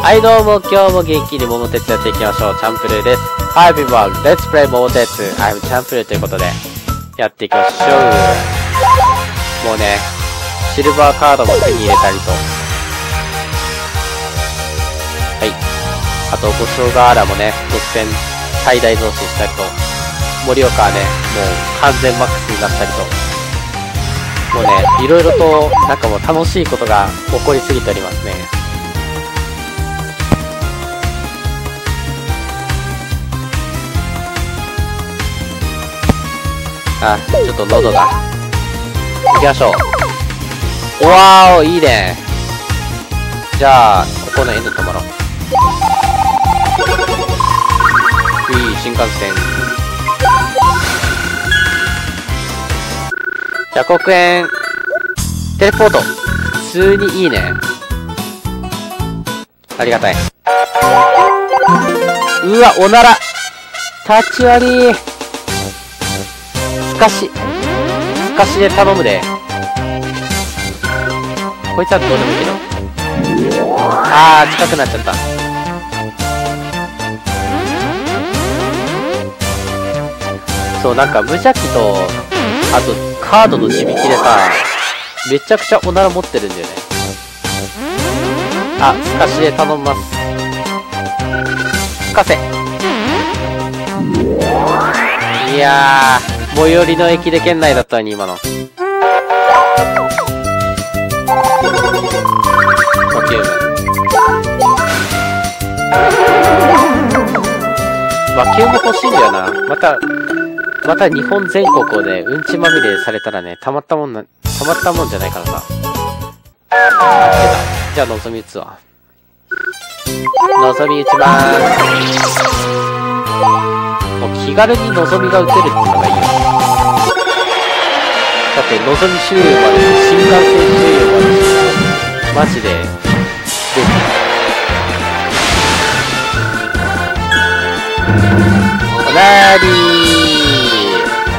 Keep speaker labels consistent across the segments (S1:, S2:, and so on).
S1: はいどうも今日も元気に桃鉄やっていきましょう。チャンプルーです。Hi everyone, let's play 桃鉄。I'm チャンプルーということで、やっていきましょう。もうね、シルバーカードも手に入れたりと。はい。あと、五章ガーラもね、独占最大増進したりと。盛岡はね、もう完全マックスになったりと。もうね、いろいろと、なんかもう楽しいことが起こりすぎておりますね。あ、ちょっと喉が。行きましょう。おわーお、いいね。じゃあ、ここの N 止まろう。いい、新幹線。100億円。テレポート。普通にいいね。ありがたい。うわ、おなら。立ち割り。すかし。すかしで頼むで。こいつはどうでもいいけど。あー、近くなっちゃった。そう、なんか無邪気と、あと、カードの締め切れさ、めちゃくちゃおなら持ってるんだよね。あ、すかしで頼みます。すかせ。いや、最寄りの駅で県内だったのに、今の。バキューム。バキューム欲しいんだよな。また、また日本全国をね、うんちまみれされたらね、たまったもんな、たまったもんじゃないからさ。あ、来てた。じゃあ、望み打つわ。望み打ちまーす。もう気軽に望みが打てるっていうのがいいよ。だって、望み終了まで、新幹線終了まで、マジで、便利。おなーり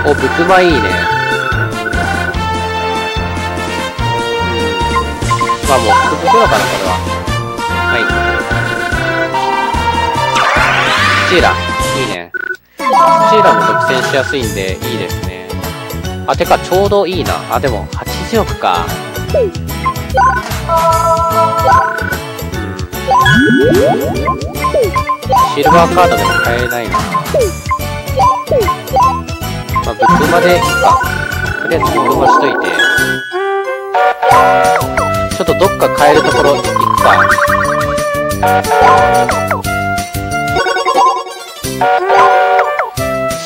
S1: ーお、ぶくまいいね。まあもう、福袋かな、これは。はい。スチーラ。いいね。スチーラも独占しやすいんで、いいですね。あ、てか、ちょうどいいな。あ、でも、80億か。シルバーカードでも買えないな。まあ、ブクマでいいか。とりあえずブクマしといて。ちょっとどっか買えるところ行くか。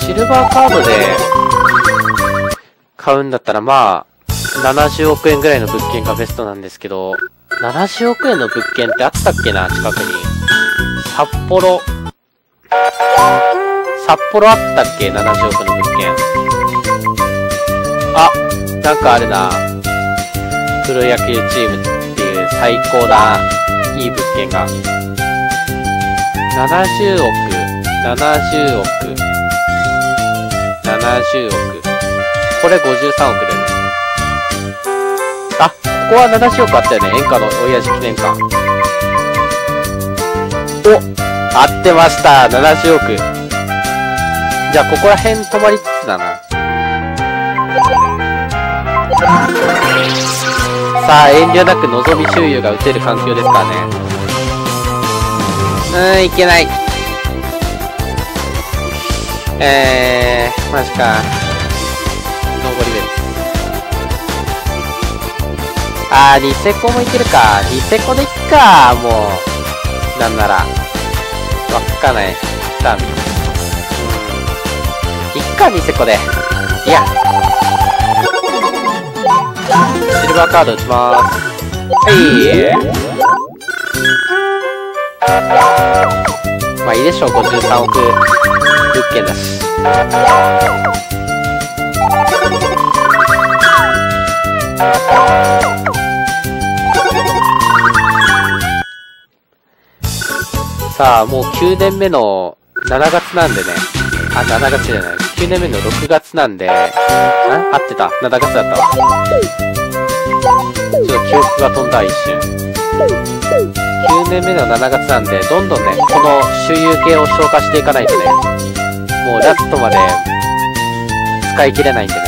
S1: シルバーカードで買うんだったらまあ、70億円ぐらいの物件がベストなんですけど、70億円の物件ってあったっけな、近くに。札幌。札幌あったっけ ?70 億の物件。あ、なんかあるな。プロ野球チームっていう最高だ。いい物件が。70億、70億、70億。これ53億だよね。あ、ここは7億あったよね。演歌の親父記念館。お合ってました。7億。じゃあ、ここら辺止まりつつだな。さあ、遠慮なく望み周遊が打てる環境ですからね。うーん、いけない。えー、マジか。あー、ニセコもいけるか。ニセコでいっか、もう。なんなら。わっかない。ダメ。うん。いっか、ニセコで。いや。シルバーカード打ちまーす。はい。まあいいでしょう、53億物件だし。さあ、もう9年目の7月なんでね。あ、7月じゃない。9年目の6月なんで、あ合ってた。7月だったわ。ちょっと記憶が飛んだ、一瞬。9年目の7月なんで、どんどんね、この周遊系を消化していかないとね、もうラストまで使い切れないんでね。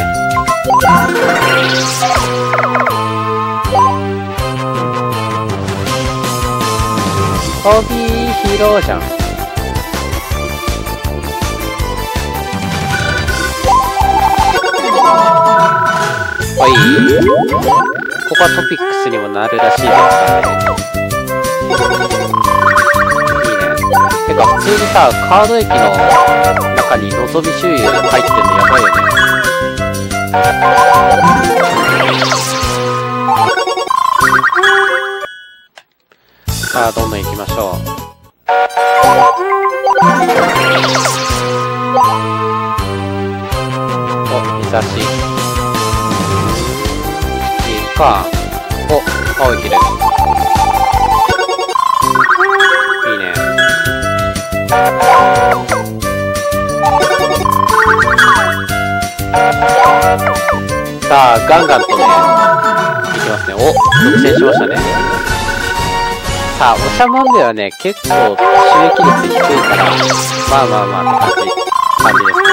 S1: 飛び広じゃん。はい。ここはトピックスにもなるらしいですからね。いいね。てか普通にさ、カード駅の中にのぞみ周遊入ってんのやばいよね。さあ、どんどん行きましょう。お、日差し。いいか。お、青い切る。いいね。さあ、ガンガンとね、いきますね。お、独占しましたね。さあ、おしゃまんべはね、結構収益率低いから、まあまあまあって感じ、感じですね。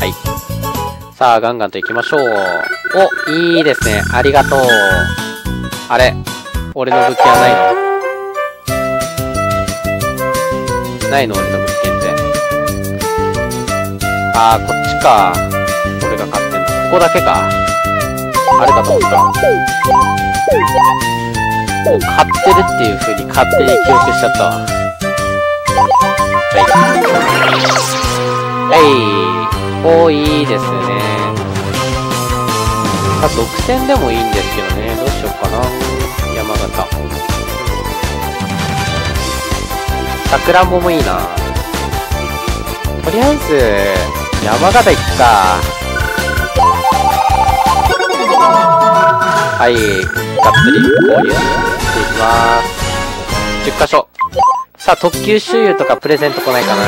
S1: はい。さあ、ガンガンと行きましょう。お、いいですね。ありがとう。あれ俺の物件はないの？ないの俺の物件って。あー、こっちか。俺が買ってんの。ここだけか。あれかと思った。もう買ってるっていう風に勝手に記憶しちゃったわ。はい。はい。お、いいですね。あ、独占でもいいんですけどね。どうしようかな。山形。さくらんぼもいいな。とりあえず、山形行くか。はい、がっつり購入していきまーす。10箇所。さあ、特急周遊とかプレゼント来ないかな。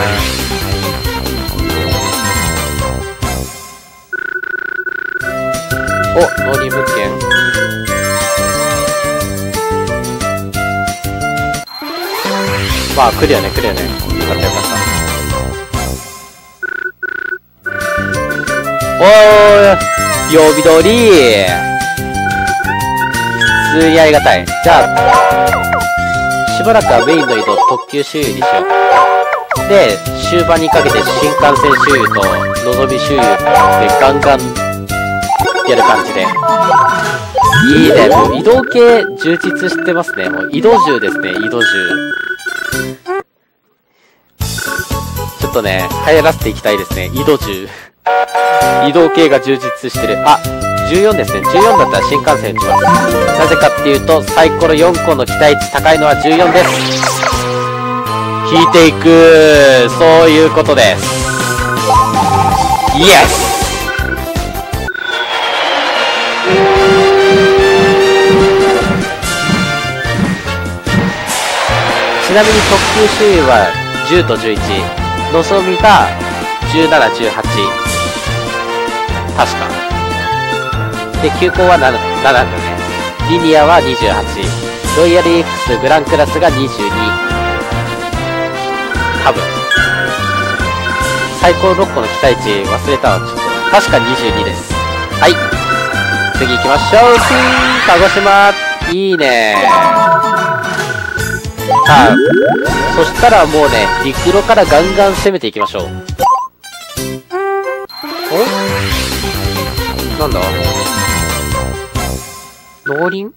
S1: お、農林物件。まあ、来るよね、来るよね。よかったよかった。おー、曜日通り普通にありがたい。じゃあ、しばらくはメインの移動特急周遊にしよう。で、終盤にかけて新幹線周遊とのぞみ周遊でガンガンやる感じで。いいね。もう移動系充実してますね。もう移動銃ですね、移動銃。ちょっとね、流行らせていきたいですね、移動銃。移動系が充実してる。あ、14ですね。14だったら新幹線打ちます。なぜかっていうと、サイコロ4個の期待値高いのは14です。引いていく、そういうことです。イエスちなみに特急周囲は10と11、のぞみが17、18。確か。で、急行は 7, 7だね。リニアは28。ロイヤル X グランクラスが22。多分。最高6個の期待値忘れたわ、ちょっと。確か22です。はい。次行きましょう。鹿児島いいねさあ、そしたらもうね、陸路からガンガン攻めていきましょう。お？なんだ？農林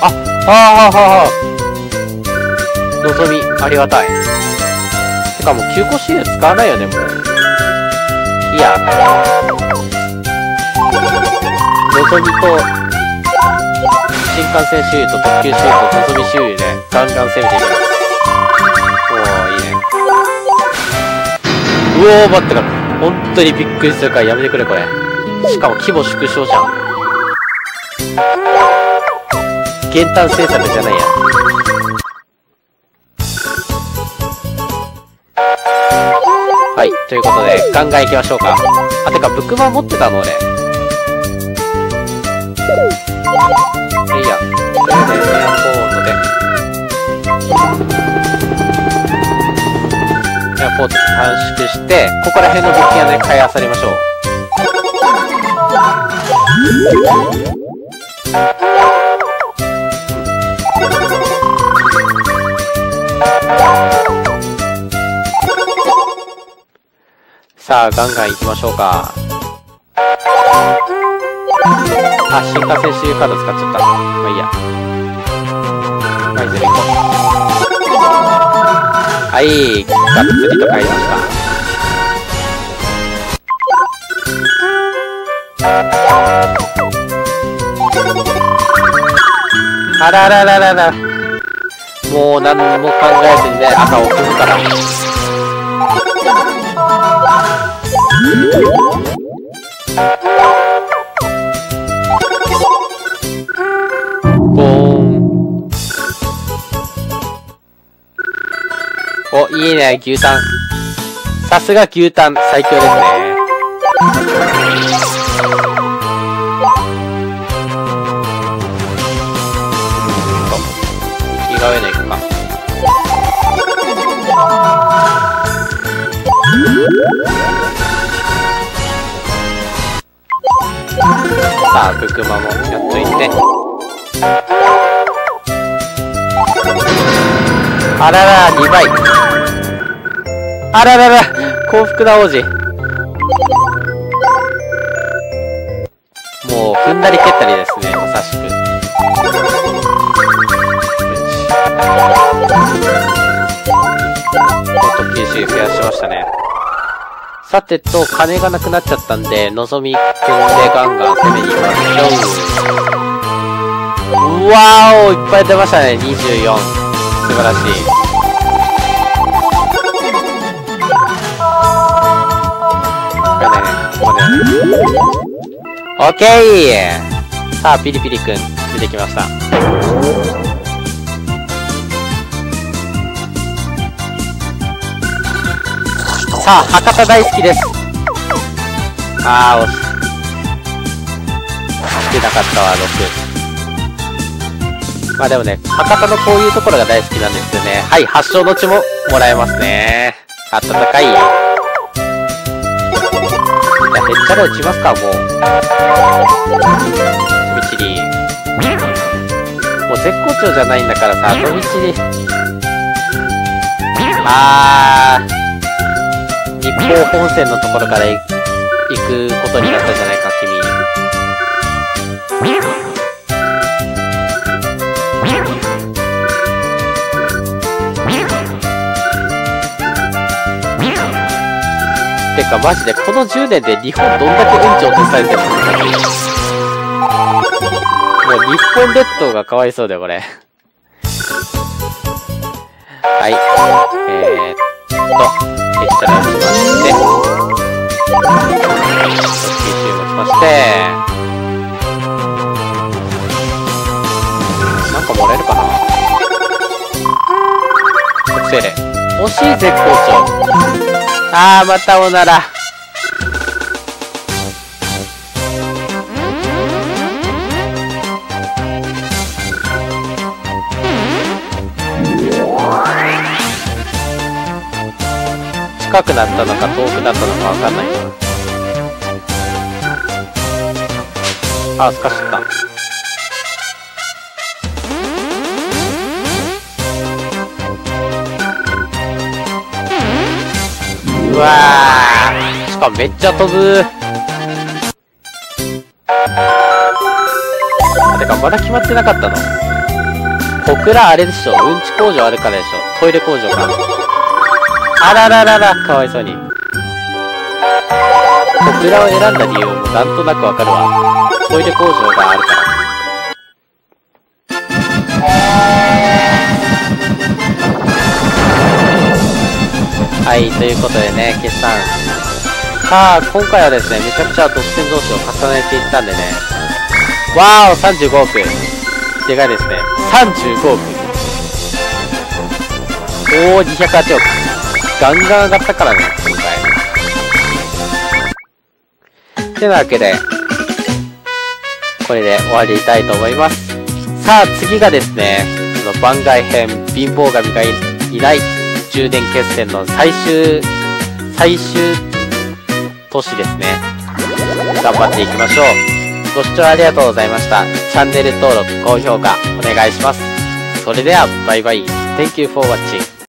S1: あ、はあはあはあ。のぞみ、ありがたい。てかもう急行シール使わないよね、もう。いや。のぞみと、新幹線周遊と特急周遊とのぞみ周遊でガンガン攻めていきます。おー、いいね。うおー、待ってか。本当にびっくりするからやめてくれ、これ。しかも規模縮小じゃん。減反政策じゃないや。はい、ということで、ガンガン行きましょうか。あ、てか、ブックマ持ってたの俺。いいや。これで、エアポートで。エアポートで短縮して、ここら辺の物件はね買い漁りましょう。さあ、ガンガン行きましょうか。あ、新幹線周遊カード使っちゃった。まあいいや。まあ、いずれ行こう。はい、がっつりと帰りました。あららららら。もう何も考えずにね、赤を踏むから。ボーン。お、いいね、牛タン。さすが牛タン、最強ですね。さあ、ククマもやっといて。あらら、2倍。あららら、幸福な王子。もう、踏んだり蹴ったりですね、まさしく。もっと吸収増やしましたね。さてと、金がなくなっちゃったんで、のぞみくんでガンガン攻めに行きましょう。うわーおいっぱい出ましたね、24。素晴らしい。オッケーさあ、ピリピリくん、出てきました。さあ、博多大好きです。あー、惜しい。出なかったわ、6。まあでもね、博多のこういうところが大好きなんですよね。はい、発祥の地ももらえますね。あったかい。じゃあ、へっちゃら打ちますか、もう。飛び散り。もう絶好調じゃないんだからさ、飛び散り。あー。日光本線のところから行くことになったじゃないか、君。てかマジでこの10年で日本どんだけうんち落とされてるのかもう日本列島がかわいそうだよ、これ。はい。えー、っと、消したらしまして、吸収もしまして、なんかもらえるかな特製例。惜しい。絶好調。あー、またおなら。近くなったのか遠くなったのかわかんないな。あ、すかしった。うわーしかもめっちゃ飛ぶあ、てかまだ決まってなかったの小倉あれでしょうんち工場あるからでしょトイレ工場か。あらららら、かわいそうに。小倉を選んだ理由もなんとなくわかるわ。トイレ工場があるから。はい、ということでね、決算。さあ、今回はですね、めちゃくちゃ独占同士を重ねていったんでね。わーお、35億。でかいですね。35億。おー、208億。ガンガン上がったからね、今回。てなわけで、これで終わりたいと思います。さあ、次がですね、その番外編、貧乏神がいない充電決戦の最終最終年ですね。頑張っていきましょう。ご視聴ありがとうございました。チャンネル登録、高評価、お願いします。それでは、バイバイ。Thank you for watching.